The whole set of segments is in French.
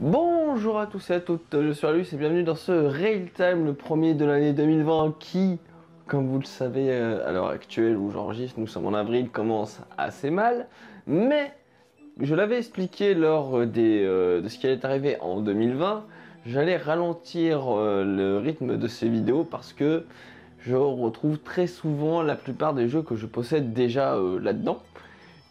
Bonjour à tous et à toutes, je suis Alus et bienvenue dans ce Real Time, le premier de l'année 2020 qui, comme vous le savez euh, à l'heure actuelle où j'enregistre, nous sommes en avril, commence assez mal. Mais je l'avais expliqué lors des, euh, de ce qui allait arriver en 2020, j'allais ralentir euh, le rythme de ces vidéos parce que je retrouve très souvent la plupart des jeux que je possède déjà là-dedans.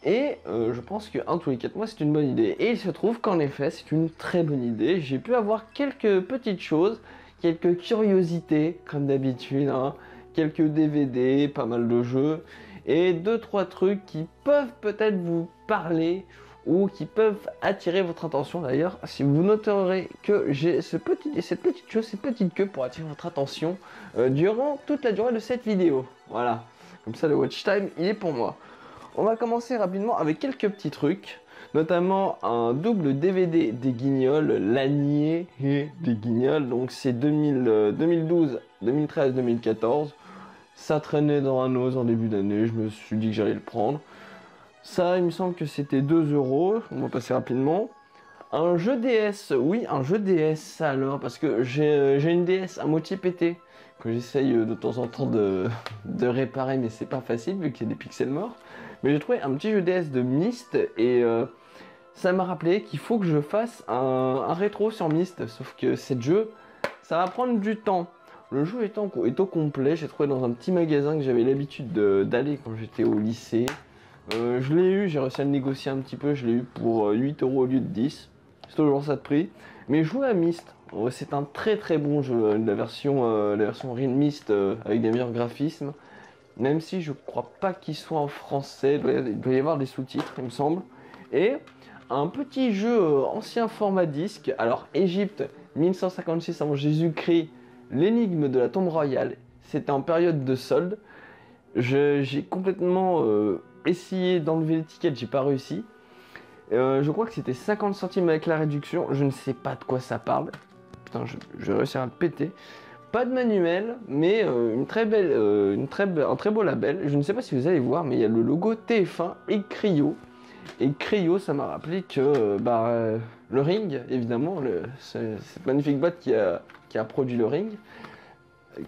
Et euh, je pense qu'un tous les 4 mois, c'est une bonne idée. Et il se trouve qu'en effet, c'est une très bonne idée. J'ai pu avoir quelques petites choses, quelques curiosités, comme d'habitude, hein. quelques DVD, pas mal de jeux, et deux trois trucs qui peuvent peut-être vous parler ou qui peuvent attirer votre attention d'ailleurs. Si vous noterez que j'ai ce petit, cette petite chose, cette petite queue pour attirer votre attention euh, durant toute la durée de cette vidéo. Voilà. Comme ça, le watch time, il est pour moi. On va commencer rapidement avec quelques petits trucs, notamment un double DVD des Guignols, Lanier et des Guignols. Donc c'est 2012, 2013, 2014. Ça traînait dans un os en début d'année, je me suis dit que j'allais le prendre. Ça, il me semble que c'était 2 euros. On va passer rapidement. Un jeu DS, oui, un jeu DS alors, parce que j'ai une DS à moitié pétée que j'essaye de temps en temps de, de réparer, mais c'est pas facile vu qu'il y a des pixels morts. Mais j'ai trouvé un petit jeu DS de Myst et euh, ça m'a rappelé qu'il faut que je fasse un, rétro sur Myst. Sauf que ce jeu, ça va prendre du temps. Le jeu est, au complet, j'ai trouvé dans un petit magasin que j'avais l'habitude d'aller quand j'étais au lycée. Euh, je l'ai eu, j'ai réussi à le négocier un petit peu, je l'ai eu pour 8 euh, euros au lieu de 10. C'est toujours ça de prix. Mais jouer à Myst, c'est un très très bon jeu. La version, la version Real Myst avec des meilleurs graphismes. Même si je crois pas qu'il soit en français, il doit y avoir des sous-titres, il me semble. Et un petit jeu euh, ancien format disque. Alors, Égypte, 1156 avant Jésus-Christ, l'énigme de la tombe royale. C'était en période de solde. J'ai complètement euh, essayé d'enlever l'étiquette, j'ai pas réussi. Euh, je crois que c'était 50 centimes avec la réduction. Je ne sais pas de quoi ça parle. Putain, je, je vais réussir à le péter. Pas de manuel, mais euh, une très belle, euh, une très un très beau label. Je ne sais pas si vous allez voir, mais il y a le logo TF1 et Cryo. Et Cryo, ça m'a rappelé que euh, bah, le Ring, évidemment, cette magnifique boîte qui a, qui a produit le Ring.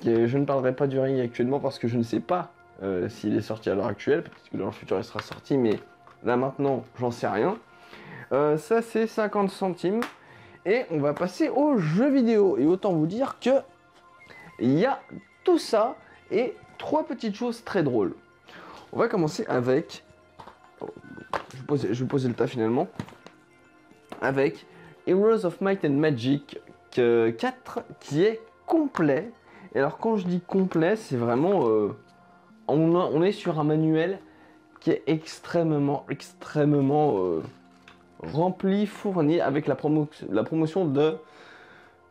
je ne parlerai pas du Ring actuellement parce que je ne sais pas s'il est sorti à l'heure actuelle. Peut-être que dans le futur il sera sorti, mais là maintenant, j'en sais rien. ça, c'est 50 centimes. Et on va passer aux jeux vidéo. Et autant vous dire que il y a tout ça et trois petites choses très drôles. On va commencer avec... Je vais poser, le tas finalement. Avec Heroes of Might and Magic 4 qui est complet. Et alors quand je dis complet, c'est vraiment... Euh, on, est sur un manuel qui est extrêmement, extrêmement euh, rempli, fourni avec la, la promotion de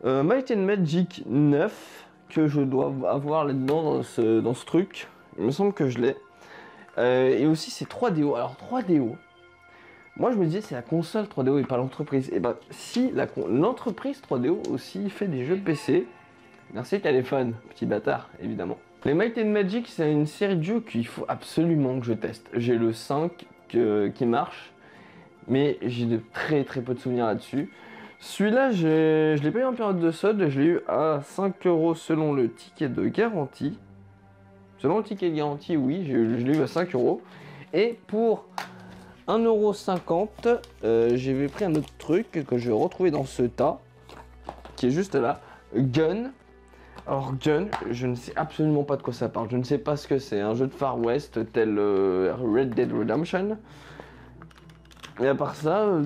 euh, Might and Magic 9 que je dois avoir là-dedans dans ce, dans ce truc. Il me semble que je l'ai. Euh, et aussi c'est 3DO. Alors 3DO, moi je me disais c'est la console 3DO et pas l'entreprise. Et bah si l'entreprise 3DO aussi fait des jeux PC, merci téléphone, petit bâtard évidemment. Les Might and Magic c'est une série de jeux qu'il faut absolument que je teste. J'ai le 5 qui marche, mais j'ai de très très peu de souvenirs là-dessus. Celui-là, je l'ai payé en période de solde, je l'ai eu à 5 euros selon le ticket de garantie. Selon le ticket de garantie, oui, je, l'ai eu à 5 euros. Et pour 1,50€, euh, j'ai pris un autre truc que je vais retrouver dans ce tas, qui est juste là, Gun. Alors Gun, je ne sais absolument pas de quoi ça parle, je ne sais pas ce que c'est, un jeu de Far West tel euh, Red Dead Redemption. Et à part ça, euh,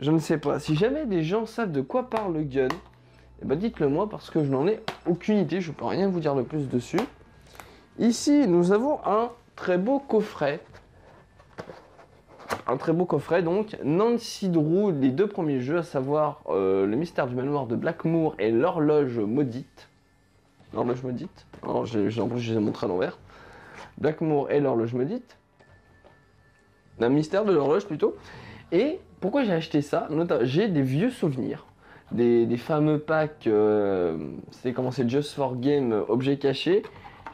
je ne sais pas. Si jamais des gens savent de quoi parle le gun, eh ben dites-le moi parce que je n'en ai aucune idée. Je peux rien vous dire de plus dessus. Ici, nous avons un très beau coffret. Un très beau coffret donc. Nancy Drew, les deux premiers jeux, à savoir euh, Le mystère du manoir de Blackmoor et L'horloge maudite. L'horloge maudite. Alors, j'ai, je les ai montrés à l'envers. Blackmoor et l'horloge maudite. Un mystère de l'horloge plutôt. Et pourquoi j'ai acheté ça J'ai des vieux souvenirs. Des, fameux packs, euh, c'est comment c'est Just for Game, euh, objet caché.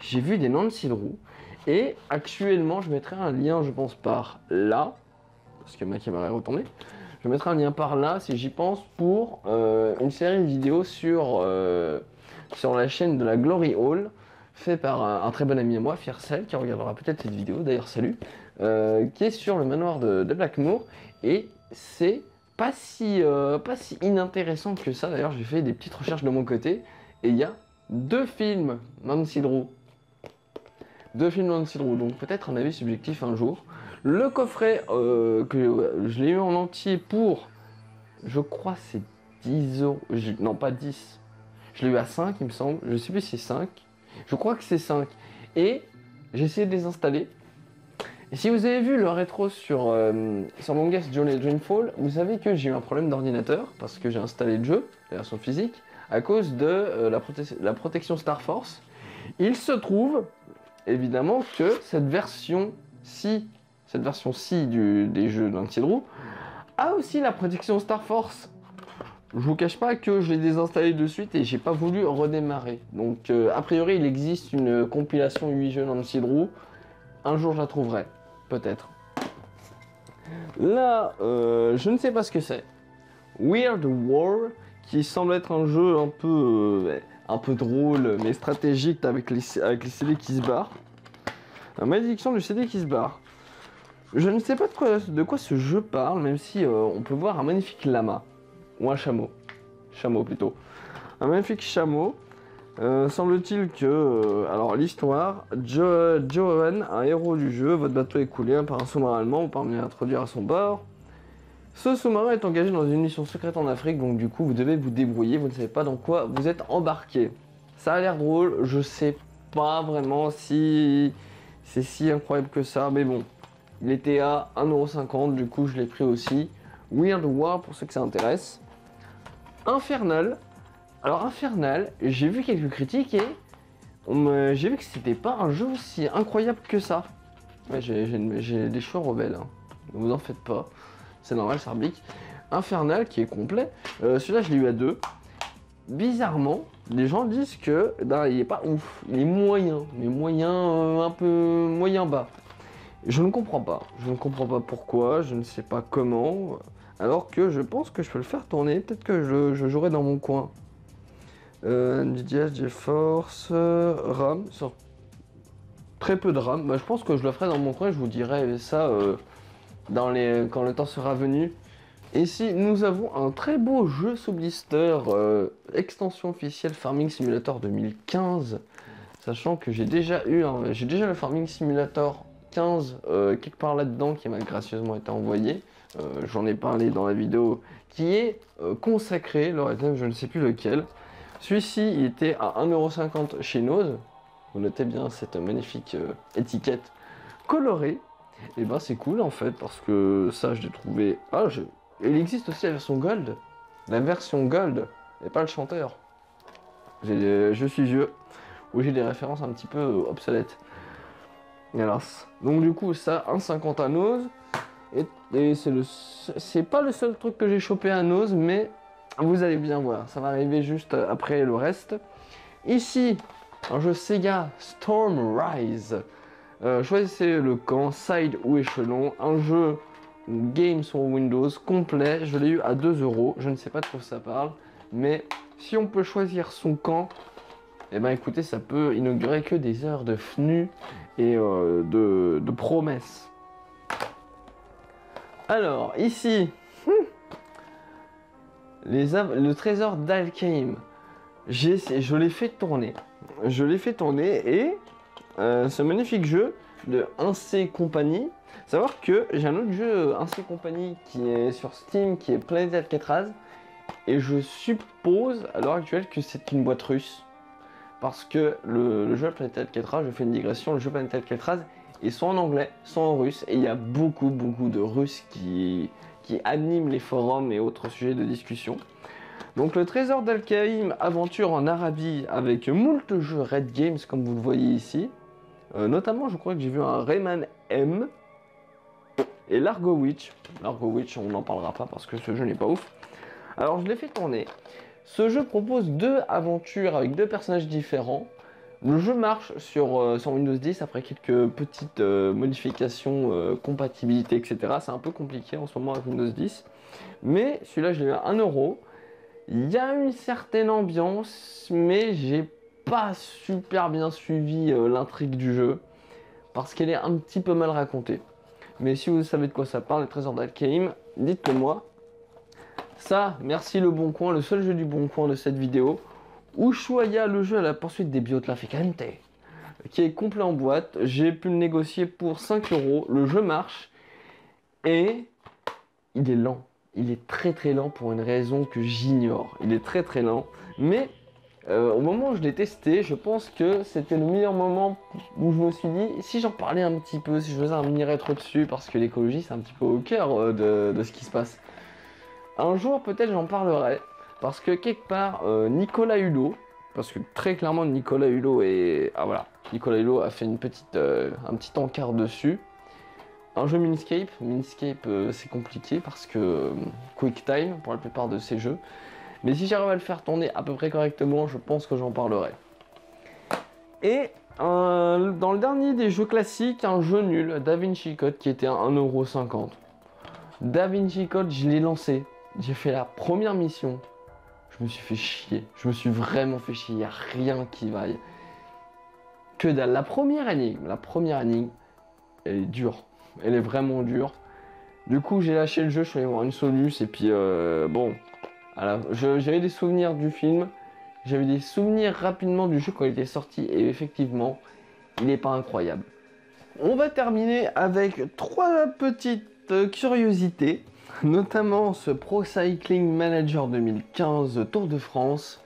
J'ai vu des Nancy Drew. Et actuellement, je mettrai un lien, je pense, par là. Parce que ma caméra est retournée. Je mettrai un lien par là si j'y pense pour euh, une série de vidéos sur, euh, sur la chaîne de la Glory Hall, fait par un, très bon ami à moi, Fiercel, qui regardera peut-être cette vidéo, d'ailleurs salut, euh, qui est sur le manoir de, Blackmoor. Et c'est pas si, pas si inintéressant que ça. D'ailleurs, j'ai fait des petites recherches de mon côté. Et il y a deux films Nancy Drew. Deux films Nancy Drew, donc peut-être un avis subjectif un jour. Le coffret euh, que je l'ai eu en entier pour, je crois c'est 10 euros. Non, pas 10. Je l'ai eu à 5, il me semble. Je sais plus si c'est 5. Je crois que c'est 5. Et j'ai essayé de les installer. Et si vous avez vu le rétro sur, euh, sur mon guest Johnny Dreamfall, vous savez que j'ai eu un problème d'ordinateur parce que j'ai installé le jeu, la version physique, à cause de euh, la, protection Star Force. Il se trouve, évidemment, que cette version-ci cette version-ci des jeux d'Antidrew, a aussi la protection Star Force. Je vous cache pas que je l'ai désinstallé de suite et j'ai pas voulu redémarrer. Donc euh, a priori il existe une compilation 8 jeux d'Antidrew. Un jour je la trouverai, peut-être. Là, euh, je ne sais pas ce que c'est. Weird War, qui semble être un jeu un peu, euh, drôle mais stratégique avec les, avec les CD qui se barrent. La malédiction du CD qui se barre. Je ne sais pas de quoi, ce jeu parle, même si on peut voir un magnifique lama. Ou un chameau. Chameau plutôt. Un magnifique chameau. Euh, semble-t-il que... Euh, alors l'histoire, Johan, un héros du jeu, votre bateau est coulé par un sous-marin allemand, vous parvenez à introduire à son bord. Ce sous-marin est engagé dans une mission secrète en Afrique, donc du coup vous devez vous débrouiller, vous ne savez pas dans quoi vous êtes embarqué. Ça a l'air drôle, je sais pas vraiment si c'est si incroyable que ça, mais bon, il était à 1,50€, du coup je l'ai pris aussi. Weird War pour ceux que ça intéresse. Infernal. Alors Infernal, j'ai vu quelques critiques et j'ai vu que c'était pas un jeu aussi incroyable que ça. j'ai des choix rebelles, hein. ne vous en faites pas. C'est normal, ça reblique. Infernal qui est complet. Euh, celui-là, je l'ai eu à deux. Bizarrement, les gens disent que ben, il est pas ouf, il est moyen, mais moyen euh, un peu moyen bas. Je ne comprends pas. Je ne comprends pas pourquoi, je ne sais pas comment. Alors que je pense que je peux le faire tourner. Peut-être que je, jouerai dans mon coin. Euh, Nvidia, GeForce, RAM. Très peu de RAM. Bah, je pense que je le ferai dans mon coin. Je vous dirai ça euh, quand le temps sera venu. Ici, nous avons un très beau jeu sous blister, euh, extension officielle Farming Simulator 2015. Sachant que j'ai déjà eu, j'ai déjà le Farming Simulator 15 euh, quelque part là-dedans qui m'a gracieusement été envoyé. Euh, j'en ai parlé dans la vidéo qui est euh, consacré, je ne sais plus lequel. Celui-ci il était à 1,50€ chez Nose. Vous notez bien cette magnifique étiquette colorée. Et ben c'est cool en fait parce que ça je l'ai trouvé. Ah, il existe aussi la version gold. La version gold et pas le chanteur. Je suis vieux ou j'ai des références un petit peu obsolètes. Hélas. Donc du coup, ça, 1,50 à Nose. Et, le c'est pas le seul truc que j'ai chopé à Nose, mais vous allez bien voir. Ça va arriver juste après le reste. Ici, un jeu Sega Storm Rise. Euh, choisissez le camp, side ou échelon. Un jeu game sur Windows complet. Je l'ai eu à 2 euros. Je ne sais pas de quoi ça parle. Mais si on peut choisir son camp, et eh ben écoutez, ça peut inaugurer que des heures de FNU et euh, de, promesses. Alors, ici, hmm, le trésor d'Alkeim. Je l'ai fait tourner. Je l'ai fait tourner et euh, ce magnifique jeu de 1C Company. Savoir que j'ai un autre jeu 1C Company qui est sur Steam qui est Planet Alcatraz. Et je suppose à l'heure actuelle que c'est une boîte russe parce que le, jeu Planet Alcatraz, je fais une digression, le jeu Planet Alcatraz est soit en anglais, soit en russe, et il y a beaucoup, beaucoup de Russes qui, qui animent les forums et autres sujets de discussion. Donc le trésor d'Al-Kaïm, aventure en Arabie avec moult jeux Red Games comme vous le voyez ici. Euh, notamment je crois que j'ai vu un Rayman M et Largo Witch. Largo Witch on n'en parlera pas parce que ce jeu n'est pas ouf. Alors je l'ai fait tourner. Ce jeu propose deux aventures avec deux personnages différents. Le jeu marche sur, euh, Windows 10 après quelques petites euh, modifications, euh, compatibilité, etc. C'est un peu compliqué en ce moment avec Windows 10. Mais celui-là, je l'ai eu à 1€. Il y a une certaine ambiance, mais j'ai pas super bien suivi l'intrigue du jeu. Parce qu'elle est un petit peu mal racontée. Mais si vous savez de quoi ça parle, les trésors d'Alkeim, dites-le moi. Ça, merci le Bon Coin, le seul jeu du Bon Coin de cette vidéo. Ushuaïa, le jeu à la poursuite des Biotraficantes, qui est complet en boîte. J'ai pu le négocier pour 5 euros. Le jeu marche et il est lent. Il est très très lent pour une raison que j'ignore. Il est très très lent, mais euh, au moment où je l'ai testé, je pense que c'était le meilleur moment où je me suis dit si j'en parlais un petit peu, si je faisais un mini rétro dessus, parce que l'écologie c'est un petit peu au cœur euh, de ce qui se passe. Un jour peut-être j'en parlerai. Parce que quelque part, euh, Nicolas Hulot, parce que très clairement Nicolas Hulot est... Ah voilà, Nicolas Hulot a fait euh, un petit encart dessus. Un jeu Miniscape, Miniscape euh, c'est compliqué parce que Quick Time pour la plupart de ces jeux. Mais si j'arrive à le faire tourner à peu près correctement, je pense que j'en parlerai. Et dans le dernier des jeux classiques, un jeu nul, DaVinci Code qui était à 1,50€. DaVinci Code, je l'ai lancé. J'ai fait la première mission je me suis fait chier. Je me suis vraiment fait chier. Il n'y a rien qui vaille. Que dalle. La première énigme, la première énigme, elle est dure. Elle est vraiment dure. Du coup, j'ai lâché le jeu, je suis allé voir une soluce et puis euh, bon, j'avais des souvenirs du film, j'avais des souvenirs rapidement du jeu quand il était sorti et effectivement, il n'est pas incroyable. On va terminer avec trois petites curiosités notamment ce Pro Cycling Manager 2015 Tour de France,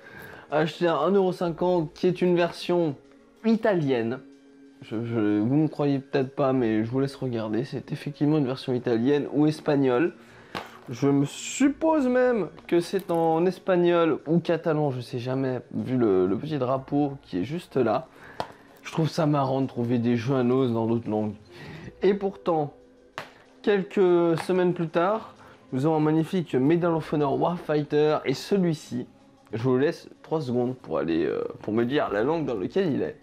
acheté à 1,50€ qui est une version italienne. Vous ne croyez peut-être pas, mais je vous laisse regarder. C'est effectivement une version italienne ou espagnole. Je me suppose même que c'est en espagnol ou catalan, je sais jamais, vu le, le, petit drapeau qui est juste là. Je trouve ça marrant de trouver des jeux à nose dans d'autres langues. Et pourtant, quelques semaines plus tard, nous avons un magnifique Medal of Honor Warfighter et celui-ci, je vous laisse 3 secondes pour aller euh, pour me dire la langue dans laquelle il est.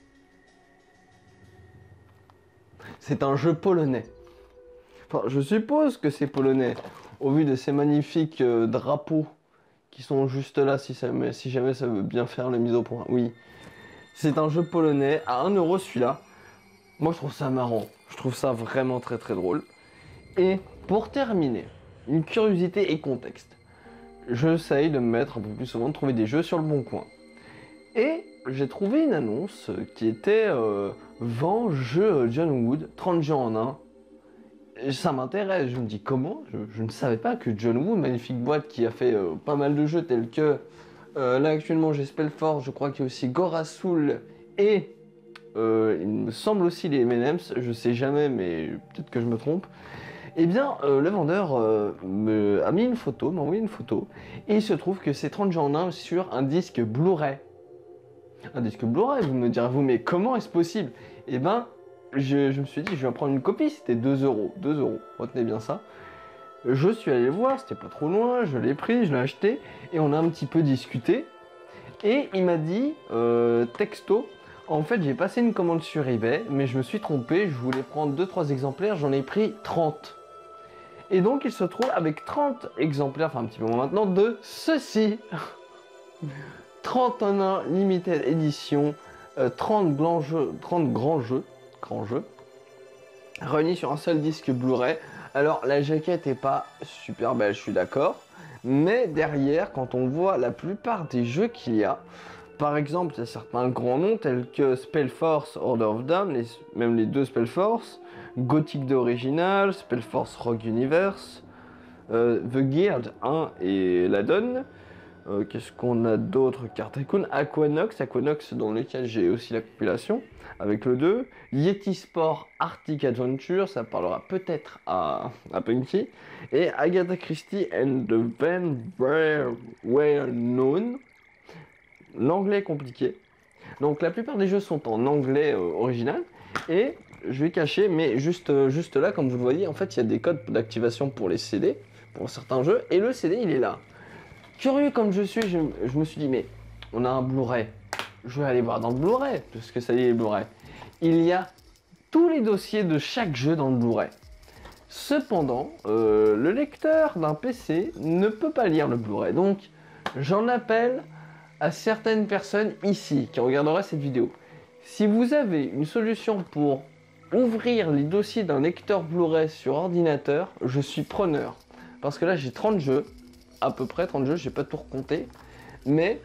C'est un jeu polonais. Enfin, je suppose que c'est polonais au vu de ces magnifiques euh, drapeaux qui sont juste là si, si jamais ça veut bien faire la mise au point. Oui. C'est un jeu polonais à 1€ celui-là. Moi je trouve ça marrant. Je trouve ça vraiment très très drôle. Et pour terminer, une curiosité et contexte. J'essaye de me mettre un peu plus souvent, de trouver des jeux sur le bon coin. Et j'ai trouvé une annonce qui était euh, Vend jeu John Wood, 30 jeux en un. ça m'intéresse, je me dis comment? Je, ne savais pas que John Wood, magnifique boîte qui a fait euh, pas mal de jeux tels que euh, là actuellement j'ai Spellforce, je crois qu'il y a aussi Gorasoul et euh, il me semble aussi les M&M's, je sais jamais mais peut-être que je me trompe. Eh bien, euh, le vendeur euh, me, a mis une photo, m'a envoyé une photo, et il se trouve que c'est 30 jours en un sur un disque Blu-ray. Un disque Blu-ray, vous me direz-vous, mais comment est-ce possible? Eh bien, je, me suis dit, je vais en prendre une copie, c'était 2 euros. 2 euros, retenez bien ça. Je suis allé voir, c'était pas trop loin, je l'ai pris, je l'ai acheté, et on a un petit peu discuté. Et il m'a dit, euh, texto, en fait j'ai passé une commande sur eBay, mais je me suis trompé, je voulais prendre 2-3 exemplaires, j'en ai pris 30. Et donc il se trouve avec 30 exemplaires, enfin un petit peu moins maintenant, de ceci. 31 limited edition, 30 euh, grands jeux, 30 grands jeux, grands jeux, réunis sur un seul disque Blu-ray. Alors la jaquette est pas super belle, je suis d'accord. Mais derrière, quand on voit la plupart des jeux qu'il y a, par exemple, il y a certains grands noms tels que Spellforce, Order of Dawn, même les deux Spellforce, Gothic d'original, Spellforce Rogue Universe, euh, The Guild 1 et la. Euh, qu'est-ce qu'on a d'autre? Carte Aquanox, Aquanox dans lequel j'ai aussi la compilation, avec le 2. Yeti Sport Arctic Adventure, ça parlera peut-être à, à Punky. Et Agatha Christie and the Van Were Known. L'anglais compliqué. Donc la plupart des jeux sont en anglais euh, original. Et je vais cacher, mais juste, euh, juste là, comme vous le voyez, en fait, il y a des codes d'activation pour les CD, pour certains jeux, et le CD, il est là. Curieux comme je suis, je, me suis dit, mais on a un Blu-ray, je vais aller voir dans le Blu-ray, puisque ça y est, Blu-ray. Il y a tous les dossiers de chaque jeu dans le Blu-ray. Cependant, euh, le lecteur d'un PC ne peut pas lire le Blu-ray. Donc, j'en appelle à certaines personnes ici qui regarderaient cette vidéo. Si vous avez une solution pour ouvrir les dossiers d'un lecteur Blu-ray sur ordinateur, je suis preneur. Parce que là, j'ai 30 jeux, à peu près 30 jeux, j'ai pas tout recompté. Mais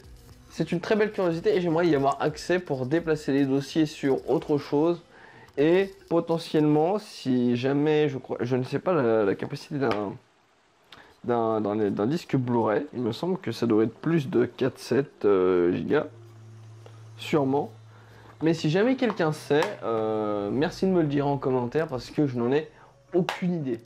c'est une très belle curiosité et j'aimerais y avoir accès pour déplacer les dossiers sur autre chose. Et potentiellement, si jamais, je, crois, je ne sais pas la, capacité d'un d'un disque Blu-ray, il me semble que ça doit être plus de 4-7 euh, Go. Sûrement. Mais si jamais quelqu'un sait, euh, merci de me le dire en commentaire parce que je n'en ai aucune idée.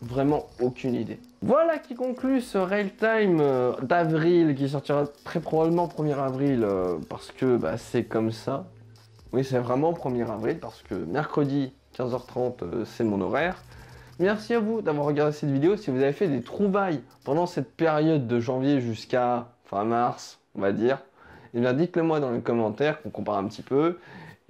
Vraiment aucune idée. Voilà qui conclut ce Rail Time euh, d'avril qui sortira très probablement 1er avril euh, parce que bah, c'est comme ça. Oui, c'est vraiment 1er avril parce que mercredi 15h30 c'est mon horaire. Merci à vous d'avoir regardé cette vidéo. Si vous avez fait des trouvailles pendant cette période de janvier jusqu'à fin mars, on va dire, eh bien dites-le moi dans les commentaires qu'on compare un petit peu.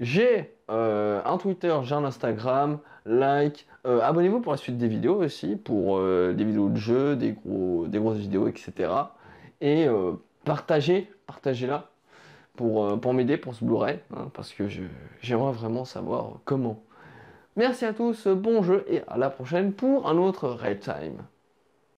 J'ai euh, un Twitter, j'ai un Instagram, like, euh, abonnez-vous pour la suite des vidéos aussi, pour euh, des vidéos de jeux, des, gros, des grosses vidéos, etc. Et partagez, partagez-la pour, m'aider pour ce Blu-ray, hein, parce que j'aimerais vraiment savoir comment. Merci à tous, bon jeu et à la prochaine pour un autre Red Time.